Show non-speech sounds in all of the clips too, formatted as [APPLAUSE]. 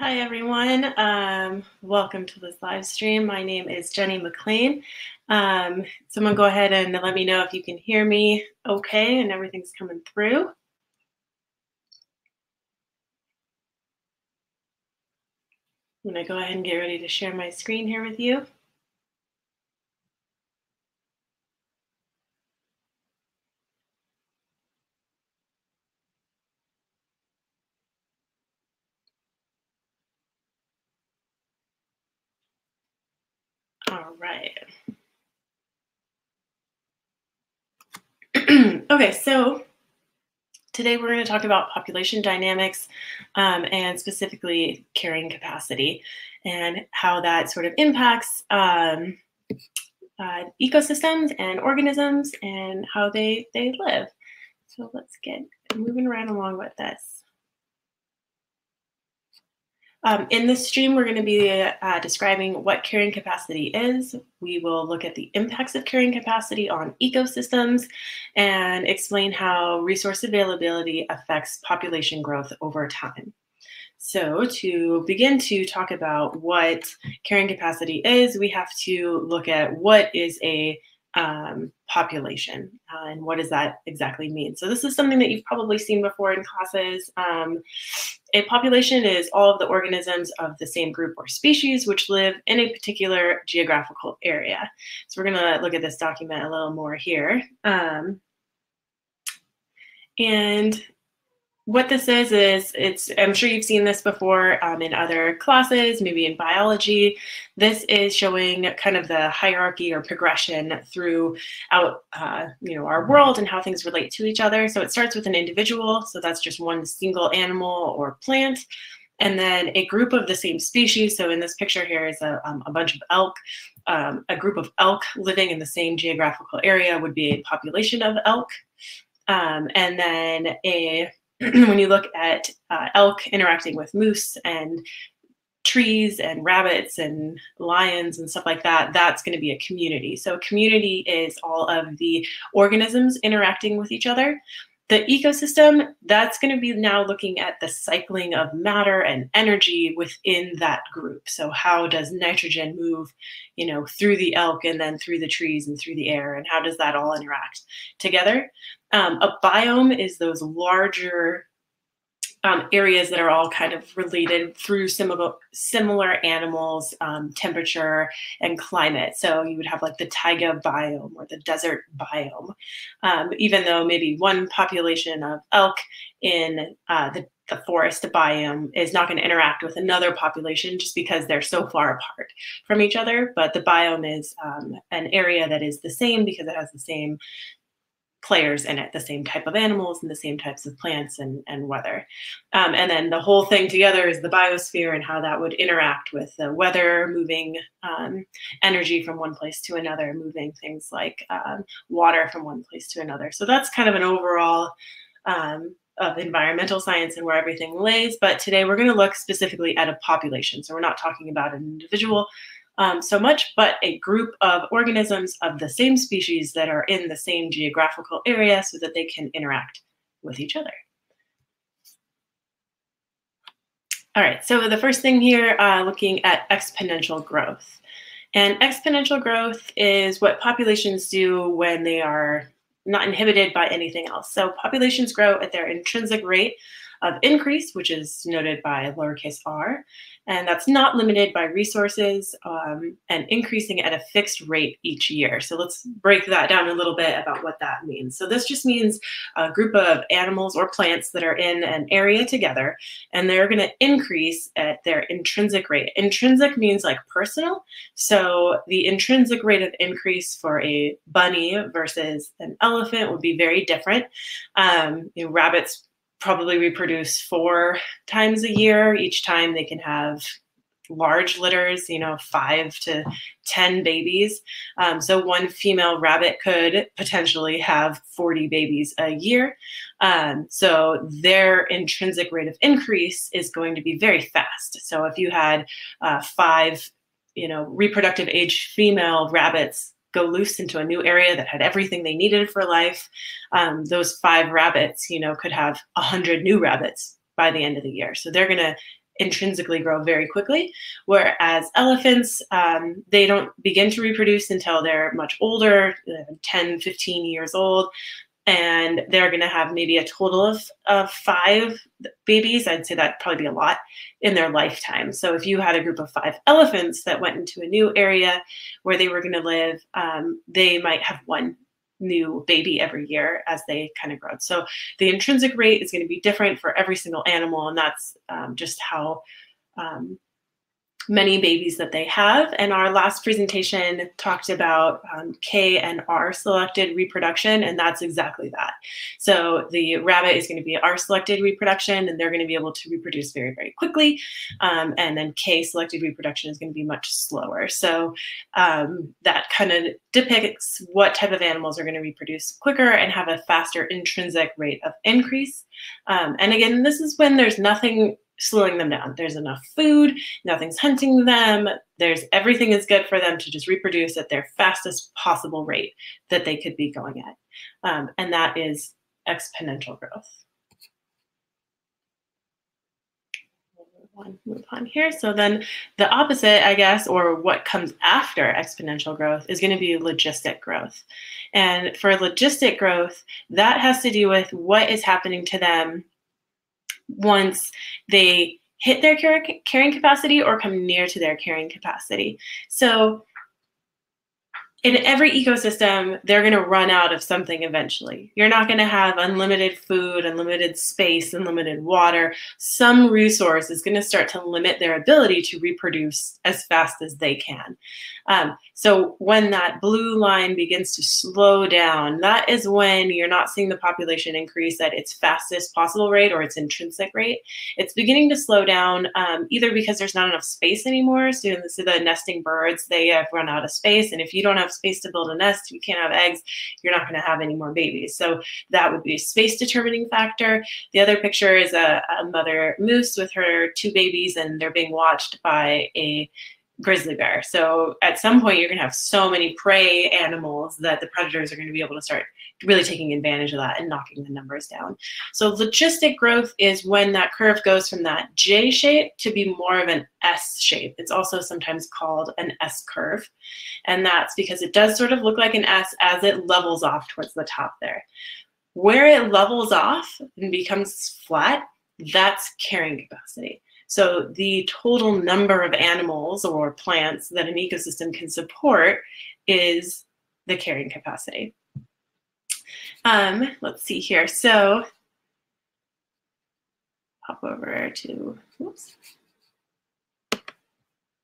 Hi, everyone. Um, welcome to this live stream. My name is Jenny McLean. Um, someone go ahead and let me know if you can hear me okay and everything's coming through. I'm going to go ahead and get ready to share my screen here with you. All right. Okay, so today we're going to talk about population dynamics um, and specifically carrying capacity and how that sort of impacts um, uh, ecosystems and organisms and how they, they live. So let's get moving right along with this. Um, in this stream, we're going to be uh, describing what carrying capacity is. We will look at the impacts of carrying capacity on ecosystems and explain how resource availability affects population growth over time. So to begin to talk about what carrying capacity is, we have to look at what is a um, population uh, and what does that exactly mean. So this is something that you've probably seen before in classes. Um, a population is all of the organisms of the same group or species which live in a particular geographical area. So we're going to look at this document a little more here. Um, and what this is is it's i'm sure you've seen this before um, in other classes maybe in biology. This is showing kind of the hierarchy or progression throughout uh, you know our world and how things relate to each other. So it starts with an individual so that's just one single animal or plant and then a group of the same species. So in this picture here is a, um, a bunch of elk. Um, a group of elk living in the same geographical area would be a population of elk. Um, and then a [CLEARS THROAT] when you look at uh, elk interacting with moose and trees and rabbits and lions and stuff like that, that's going to be a community. So, a community is all of the organisms interacting with each other. The ecosystem, that's going to be now looking at the cycling of matter and energy within that group. So, how does nitrogen move, you know, through the elk and then through the trees and through the air, and how does that all interact together? Um, a biome is those larger um, areas that are all kind of related through similar similar animals, um, temperature, and climate. So you would have like the taiga biome or the desert biome, um, even though maybe one population of elk in uh, the the forest biome is not going to interact with another population just because they're so far apart from each other. But the biome is um, an area that is the same because it has the same players in it, the same type of animals and the same types of plants and, and weather. Um, and then the whole thing together is the biosphere and how that would interact with the weather, moving um, energy from one place to another, moving things like um, water from one place to another. So that's kind of an overall um, of environmental science and where everything lays. But today we're going to look specifically at a population. So we're not talking about an individual um, so much, but a group of organisms of the same species that are in the same geographical area so that they can interact with each other. All right, so the first thing here, uh, looking at exponential growth. And exponential growth is what populations do when they are not inhibited by anything else. So populations grow at their intrinsic rate of increase, which is noted by lowercase r, and that's not limited by resources um, and increasing at a fixed rate each year. So let's break that down a little bit about what that means. So this just means a group of animals or plants that are in an area together, and they're going to increase at their intrinsic rate. Intrinsic means like personal. So the intrinsic rate of increase for a bunny versus an elephant would be very different. Um, you know, rabbits probably reproduce four times a year. Each time they can have large litters, you know, five to 10 babies. Um, so one female rabbit could potentially have 40 babies a year. Um, so their intrinsic rate of increase is going to be very fast. So if you had uh, five, you know, reproductive age female rabbits go loose into a new area that had everything they needed for life, um, those five rabbits, you know, could have a hundred new rabbits by the end of the year. So they're going to intrinsically grow very quickly, whereas elephants, um, they don't begin to reproduce until they're much older, uh, 10, 15 years old and they're going to have maybe a total of, of five babies. I'd say that'd probably be a lot in their lifetime. So if you had a group of five elephants that went into a new area where they were going to live, um, they might have one new baby every year as they kind of grow. So the intrinsic rate is going to be different for every single animal, and that's um, just how um, many babies that they have. And our last presentation talked about um, K and R selected reproduction, and that's exactly that. So the rabbit is going to be R selected reproduction, and they're going to be able to reproduce very, very quickly. Um, and then K selected reproduction is going to be much slower. So um, that kind of depicts what type of animals are going to reproduce quicker and have a faster intrinsic rate of increase. Um, and again, this is when there's nothing slowing them down. There's enough food, nothing's hunting them. There's everything is good for them to just reproduce at their fastest possible rate that they could be going at. Um, and that is exponential growth. move on here. So then the opposite, I guess, or what comes after exponential growth is going to be logistic growth. And for logistic growth, that has to do with what is happening to them once they hit their carrying capacity or come near to their carrying capacity. So in every ecosystem, they're going to run out of something eventually. You're not going to have unlimited food, unlimited space, unlimited water. Some resource is going to start to limit their ability to reproduce as fast as they can. Um, so when that blue line begins to slow down, that is when you're not seeing the population increase at its fastest possible rate or its intrinsic rate. It's beginning to slow down um, either because there's not enough space anymore. So, so the nesting birds, they have run out of space. And if you don't have space to build a nest, you can't have eggs, you're not going to have any more babies. So that would be a space determining factor. The other picture is a, a mother moose with her two babies and they're being watched by a grizzly bear. So at some point, you're going to have so many prey animals that the predators are going to be able to start really taking advantage of that and knocking the numbers down. So logistic growth is when that curve goes from that J shape to be more of an S shape. It's also sometimes called an S curve. And that's because it does sort of look like an S as it levels off towards the top there. Where it levels off and becomes flat, that's carrying capacity. So the total number of animals or plants that an ecosystem can support is the carrying capacity. Um, let's see here. So hop over to, oops,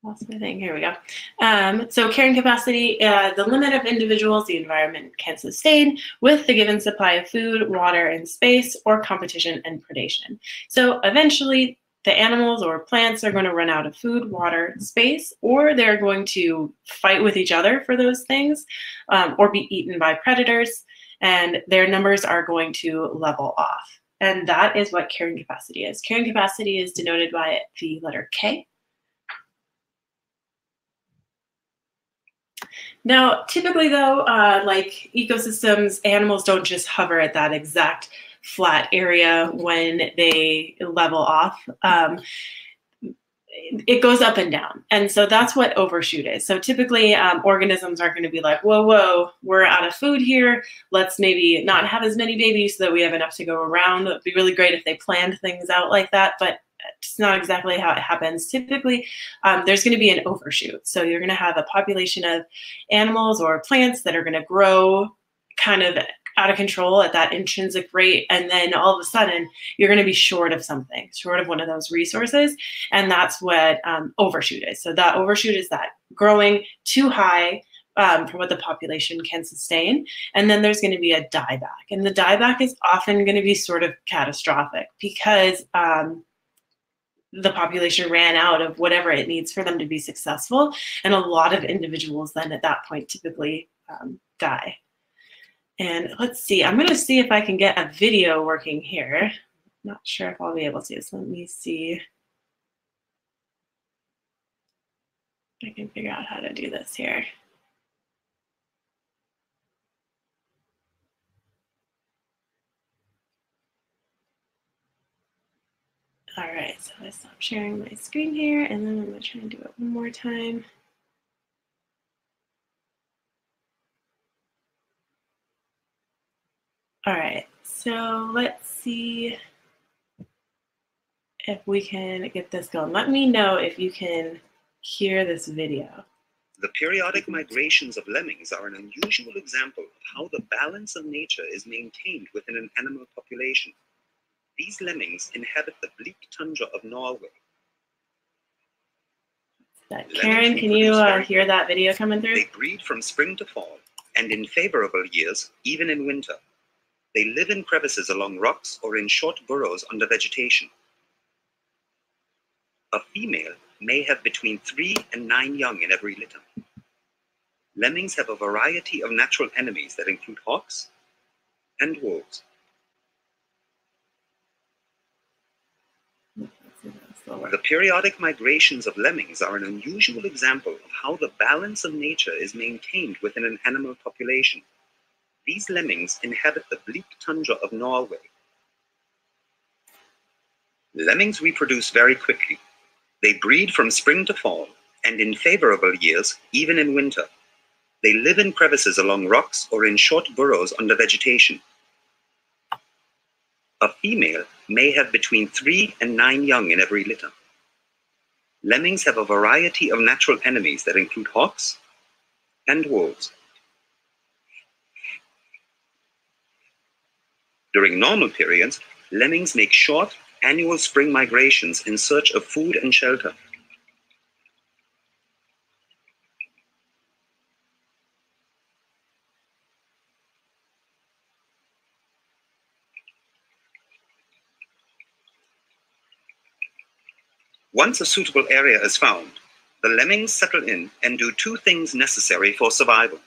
lost thing. Here we go. Um, so carrying capacity, uh, the limit of individuals the environment can sustain with the given supply of food, water, and space, or competition and predation. So eventually, the animals or plants are going to run out of food, water, space, or they're going to fight with each other for those things um, or be eaten by predators, and their numbers are going to level off. And that is what carrying capacity is. Carrying capacity is denoted by the letter K. Now, typically though, uh, like ecosystems, animals don't just hover at that exact flat area when they level off. Um, it goes up and down. And so that's what overshoot is. So typically um, organisms are going to be like, whoa, whoa, we're out of food here. Let's maybe not have as many babies so that we have enough to go around. It'd be really great if they planned things out like that, but it's not exactly how it happens. Typically, um, there's going to be an overshoot. So you're going to have a population of animals or plants that are going to grow kind of out of control at that intrinsic rate and then all of a sudden you're going to be short of something short of one of those resources and that's what um, overshoot is so that overshoot is that growing too high um, for what the population can sustain. And then there's going to be a dieback. And the dieback is often going to be sort of catastrophic because um, the population ran out of whatever it needs for them to be successful. And a lot of individuals then at that point typically um, die. And let's see, I'm to see if I can get a video working here. Not sure if I'll be able to, so let me see. I can figure out how to do this here. All right, so I stop sharing my screen here and then I'm gonna try and do it one more time. All right, so let's see if we can get this going. Let me know if you can hear this video. The periodic migrations of lemmings are an unusual example of how the balance of nature is maintained within an animal population. These lemmings inhabit the bleak tundra of Norway. That, Karen, can you uh, hear that video coming through? They breed from spring to fall, and in favorable years, even in winter. They live in crevices along rocks or in short burrows under vegetation. A female may have between three and nine young in every litter. Lemmings have a variety of natural enemies that include hawks and wolves. The periodic migrations of lemmings are an unusual example of how the balance of nature is maintained within an animal population. These lemmings inhabit the bleak tundra of Norway. Lemmings reproduce very quickly. They breed from spring to fall, and in favorable years, even in winter. They live in crevices along rocks or in short burrows under vegetation. A female may have between three and nine young in every litter. Lemmings have a variety of natural enemies that include hawks and wolves. During normal periods, lemmings make short, annual spring migrations in search of food and shelter. Once a suitable area is found, the lemmings settle in and do two things necessary for survival.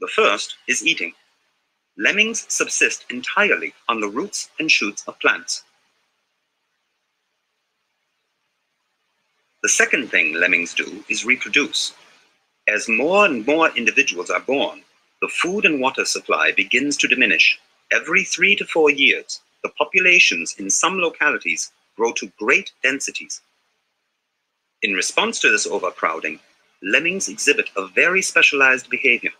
The first is eating. Lemmings subsist entirely on the roots and shoots of plants. The second thing lemmings do is reproduce. As more and more individuals are born, the food and water supply begins to diminish. Every three to four years, the populations in some localities grow to great densities. In response to this overcrowding, lemmings exhibit a very specialized behavior.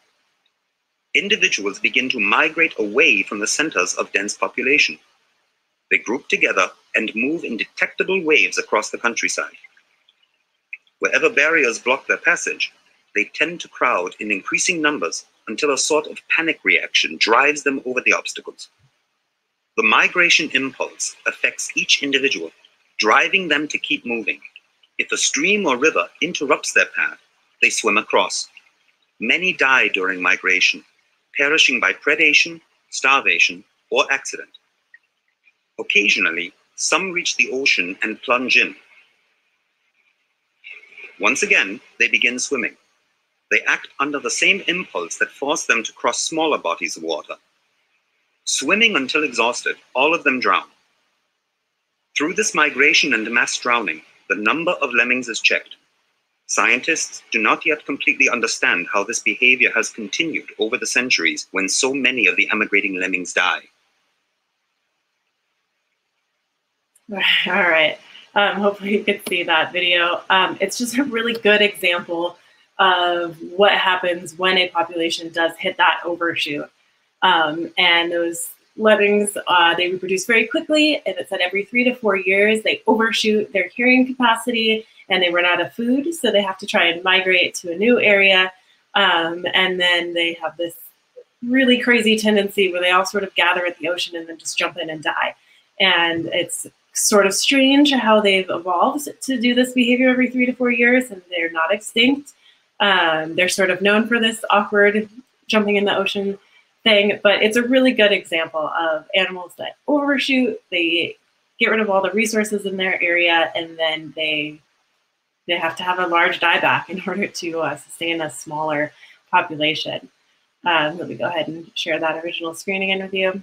Individuals begin to migrate away from the centers of dense population. They group together and move in detectable waves across the countryside. Wherever barriers block their passage, they tend to crowd in increasing numbers until a sort of panic reaction drives them over the obstacles. The migration impulse affects each individual, driving them to keep moving. If a stream or river interrupts their path, they swim across. Many die during migration, perishing by predation, starvation, or accident. Occasionally, some reach the ocean and plunge in, once again, they begin swimming. They act under the same impulse that forced them to cross smaller bodies of water. Swimming until exhausted, all of them drown. Through this migration and mass drowning, the number of lemmings is checked. Scientists do not yet completely understand how this behavior has continued over the centuries when so many of the emigrating lemmings die. [LAUGHS] All right. Um, hopefully you could see that video. Um, it's just a really good example of what happens when a population does hit that overshoot. Um, and those lemmings, uh, they reproduce very quickly, and it's at every three to four years, they overshoot their carrying capacity and they run out of food, so they have to try and migrate to a new area. Um, and then they have this really crazy tendency where they all sort of gather at the ocean and then just jump in and die. And it's sort of strange how they've evolved to do this behavior every three to four years, and they're not extinct. Um, they're sort of known for this awkward jumping in the ocean thing, but it's a really good example of animals that overshoot. They get rid of all the resources in their area, and then they they have to have a large dieback in [LAUGHS] order to uh, sustain a smaller population. Um, let me go ahead and share that original screen again with you.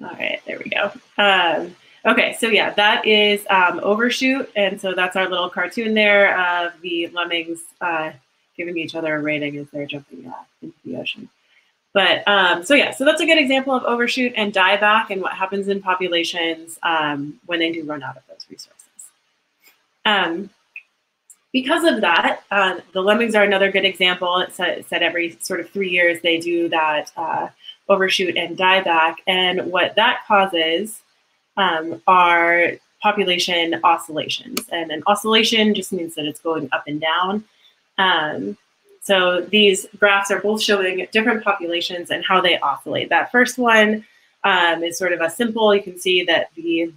All right, there we go. Um, okay, so yeah, that is um, Overshoot. And so that's our little cartoon there of the lemmings uh, giving each other a rating as they're jumping uh, into the ocean. But um, so yeah, so that's a good example of overshoot and dieback and what happens in populations um, when they do run out of those resources. Um, because of that, uh, the lemmings are another good example. It said, it said, every sort of three years they do that uh, overshoot and dieback. And what that causes um, are population oscillations. And an oscillation just means that it's going up and down. Um, so these graphs are both showing different populations and how they oscillate. That first one um, is sort of a simple, you can see that the,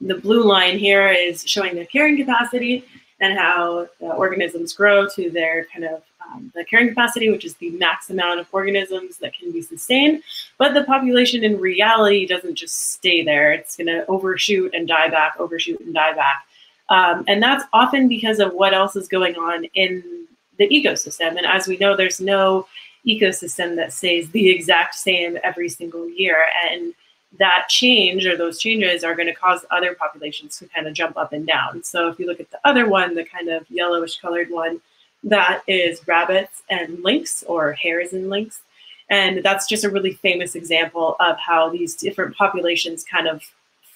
the blue line here is showing the carrying capacity and how organisms grow to their kind of um, the carrying capacity, which is the max amount of organisms that can be sustained. But the population in reality doesn't just stay there. It's going to overshoot and die back, overshoot and die back. Um, and that's often because of what else is going on in the ecosystem. And as we know, there's no ecosystem that stays the exact same every single year. And that change or those changes are going to cause other populations to kind of jump up and down. So if you look at the other one, the kind of yellowish colored one, that is rabbits and lynx or hares and lynx. And that's just a really famous example of how these different populations kind of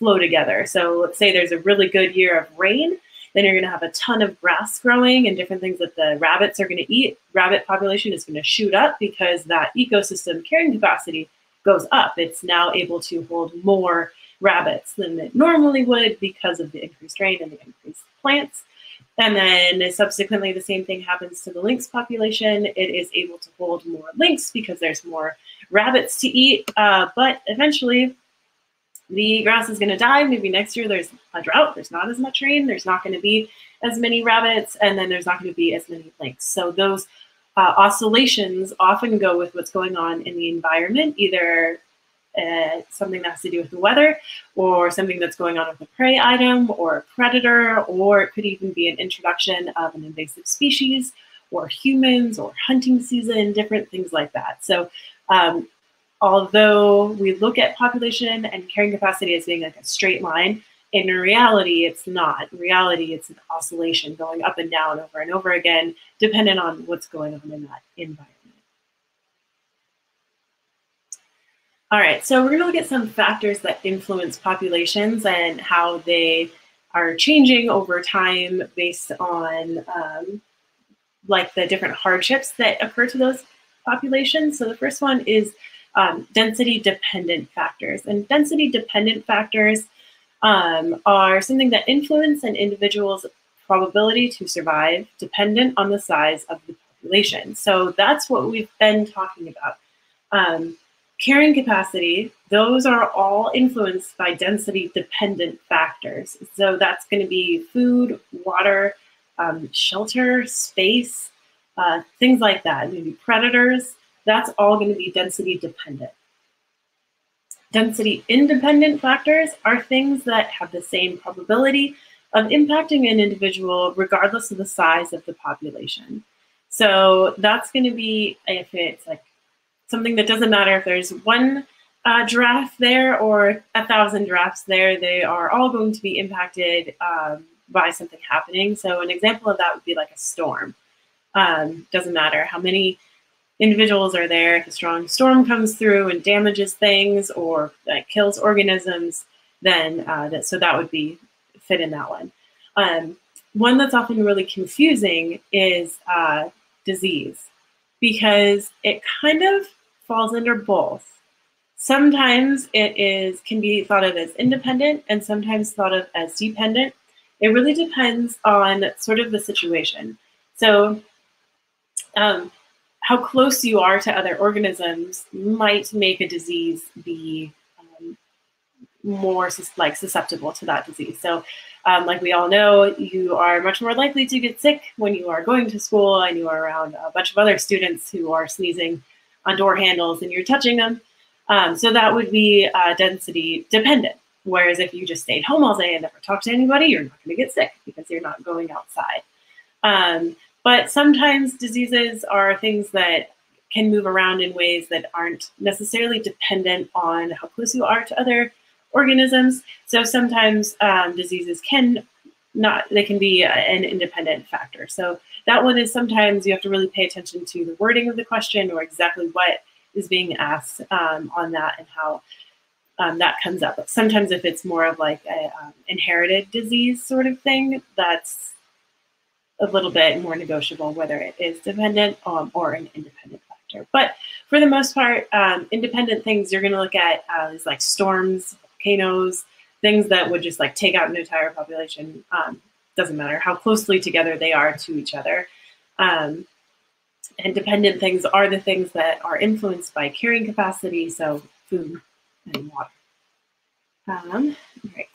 flow together. So let's say there's a really good year of rain, then you're going to have a ton of grass growing and different things that the rabbits are going to eat. Rabbit population is going to shoot up because that ecosystem carrying capacity goes up. It's now able to hold more rabbits than it normally would because of the increased rain and the increased plants. And then subsequently, the same thing happens to the lynx population. It is able to hold more lynx because there's more rabbits to eat. Uh, but eventually, the grass is going to die. Maybe next year there's a drought. There's not as much rain. There's not going to be as many rabbits, and then there's not going to be as many lynx. So those uh, oscillations often go with what's going on in the environment, either uh, something that has to do with the weather, or something that's going on with a prey item, or a predator, or it could even be an introduction of an invasive species, or humans, or hunting season, different things like that. So, um, although we look at population and carrying capacity as being like a straight line, in reality, it's not. In reality, it's an oscillation going up and down over and over again, dependent on what's going on in that environment. All right, so we're going to look at some factors that influence populations and how they are changing over time based on um, like the different hardships that occur to those populations. So the first one is um, density dependent factors. And density dependent factors um, are something that influence an individual's probability to survive dependent on the size of the population. So that's what we've been talking about. Um, carrying capacity, those are all influenced by density dependent factors. So that's going to be food, water, um, shelter, space, uh, things like that. Maybe predators, that's all going to be density dependent. Density independent factors are things that have the same probability of impacting an individual regardless of the size of the population. So that's going to be if it's like something that doesn't matter if there's one uh, giraffe there or a thousand giraffes there, they are all going to be impacted um, by something happening. So an example of that would be like a storm. Um, doesn't matter how many individuals are there. If a strong storm comes through and damages things or like, kills organisms, then uh, that, so that would be fit in that one. Um, one that's often really confusing is uh, disease because it kind of falls under both. Sometimes it is can be thought of as independent and sometimes thought of as dependent. It really depends on sort of the situation. So um, how close you are to other organisms might make a disease be um, more sus- like susceptible to that disease. So, um, like we all know, you are much more likely to get sick when you are going to school and you are around a bunch of other students who are sneezing on door handles and you're touching them. Um, so that would be uh, density dependent. Whereas if you just stayed home all day and never talked to anybody, you're not going to get sick because you're not going outside. Um, but sometimes diseases are things that can move around in ways that aren't necessarily dependent on how close you are to other organisms. So sometimes um, diseases can not, they can be an independent factor. So that one is sometimes you have to really pay attention to the wording of the question or exactly what is being asked um, on that and how um, that comes up. Sometimes if it's more of like a um, inherited disease sort of thing, that's a little bit more negotiable whether it is dependent um, or an independent factor. But for the most part, um, independent things you're going to look at uh, is like storms, volcanoes, things that would just like take out an entire population. Um, doesn't matter how closely together they are to each other. Um, and dependent things are the things that are influenced by carrying capacity, so food and water. Um, right.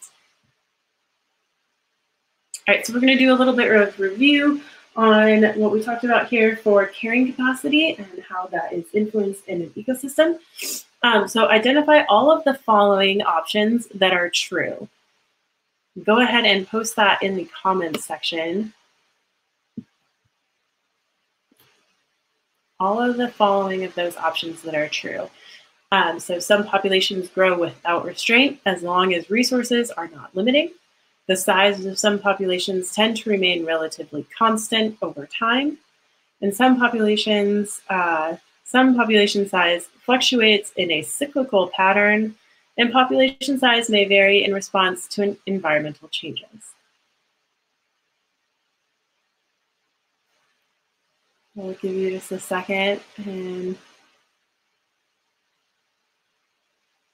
All right, so we're going to do a little bit of review on what we talked about here for carrying capacity and how that is influenced in an ecosystem. Um, so identify all of the following options that are true. Go ahead and post that in the comments section. All of the following of those options that are true. Um, so some populations grow without restraint as long as resources are not limiting. The size of some populations tend to remain relatively constant over time. And some populations, uh, some population size fluctuates in a cyclical pattern, and population size may vary in response to environmental changes. I'll give you just a second and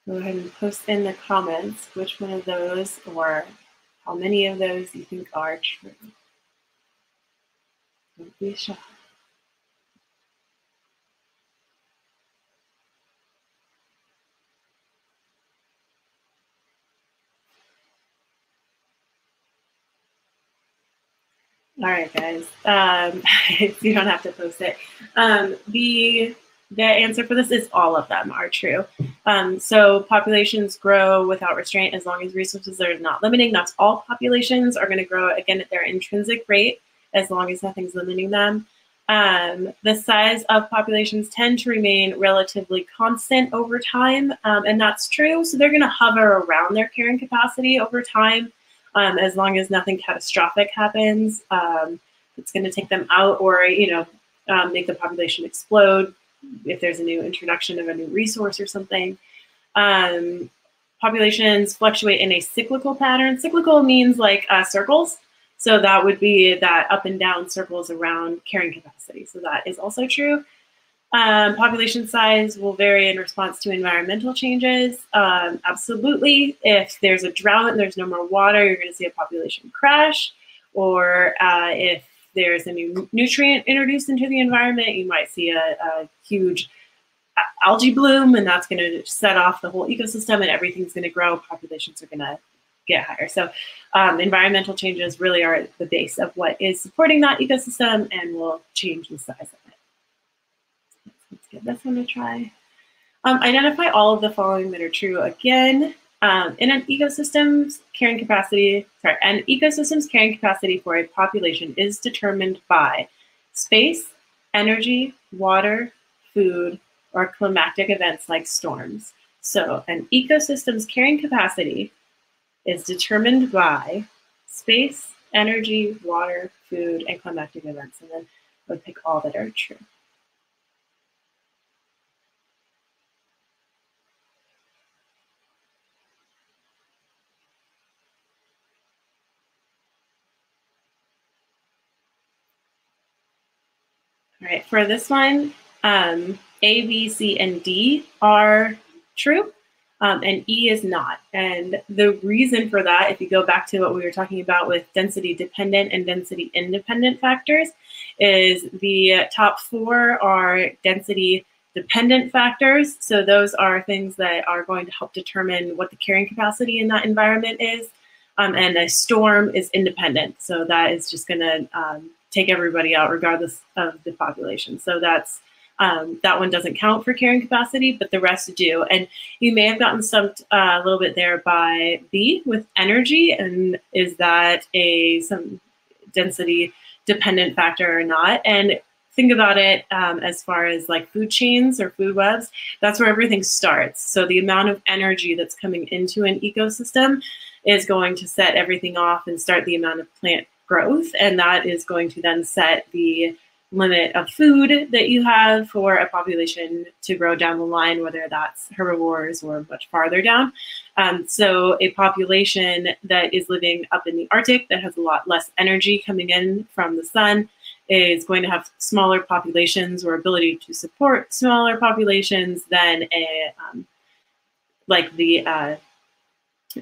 go ahead and post in the comments which one of those or how many of those you think are true. Don't be shy. All right, guys. Um, [LAUGHS] you don't have to post it. Um, the the answer for this is all of them are true. Um, so populations grow without restraint as long as resources are not limiting. That's all populations are going to grow again at their intrinsic rate as long as nothing's limiting them. Um, the size of populations tend to remain relatively constant over time, um, and that's true. So they're going to hover around their carrying capacity over time um, as long as nothing catastrophic happens. Um, it's going to take them out or, you know, um, make the population explode if there's a new introduction of a new resource or something. Um, populations fluctuate in a cyclical pattern. Cyclical means like uh, circles. So that would be that up and down circles around carrying capacity. So that is also true. Um, population size will vary in response to environmental changes. Um, absolutely. If there's a drought and there's no more water, you're going to see a population crash. Or uh, if there's a new nutrient introduced into the environment, you might see a, a huge algae bloom, and that's going to set off the whole ecosystem, and everything's going to grow. Populations are going to get higher. So, um, environmental changes really are the base of what is supporting that ecosystem and will change the size of it. Let's give this one a try. Um, identify all of the following that are true again. Um, in an ecosystem's carrying capacity, sorry, an ecosystem's carrying capacity for a population is determined by space, energy, water, food, or climatic events like storms. So an ecosystem's carrying capacity is determined by space, energy, water, food, and climatic events. And then would pick all that are true. All right, for this one, um, A, B, C, and D are true, um, and E is not. And the reason for that, if you go back to what we were talking about with density dependent and density independent factors, is the top four are density dependent factors. So those are things that are going to help determine what the carrying capacity in that environment is. Um, and a storm is independent. So that is just going to um, take everybody out regardless of the population. So that's um, that one doesn't count for carrying capacity, but the rest do. And you may have gotten stumped uh, a little bit there by B with energy, and is that a some density dependent factor or not? And think about it um, as far as like food chains or food webs. That's where everything starts. So the amount of energy that's coming into an ecosystem is going to set everything off and start the amount of plant growth, and that is going to then set the limit of food that you have for a population to grow down the line, whether that's herbivores or much farther down. Um, so a population that is living up in the Arctic that has a lot less energy coming in from the sun is going to have smaller populations or ability to support smaller populations than a um, like the uh,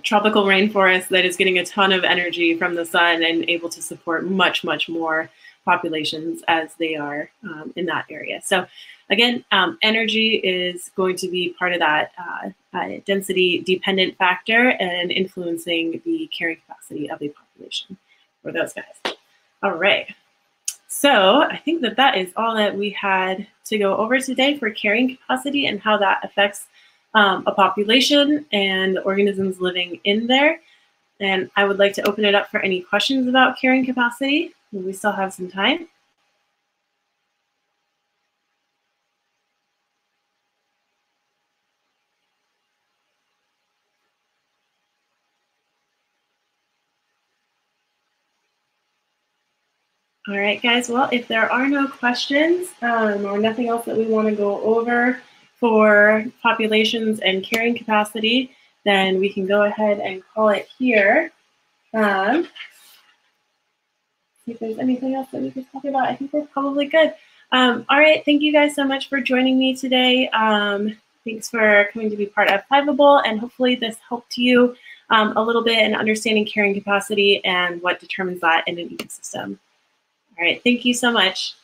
tropical rainforest that is getting a ton of energy from the sun and able to support much much more populations as they are um, in that area. So again, um, energy is going to be part of that uh, uh, density dependent factor and influencing the carrying capacity of a population for those guys. All right. So I think that that is all that we had to go over today for carrying capacity and how that affects um, a population and the organisms living in there. And I would like to open it up for any questions about carrying capacity. We still have some time. All right, guys. Well, if there are no questions um, or nothing else that we want to go over for populations and carrying capacity, then we can go ahead and call it here. Um, see if there's anything else that we could talk about. I think we're probably good. Um, all right, thank you guys so much for joining me today. Um, thanks for coming to be part of Fiveable, and hopefully this helped you um, a little bit in understanding carrying capacity and what determines that in an ecosystem. All right, thank you so much.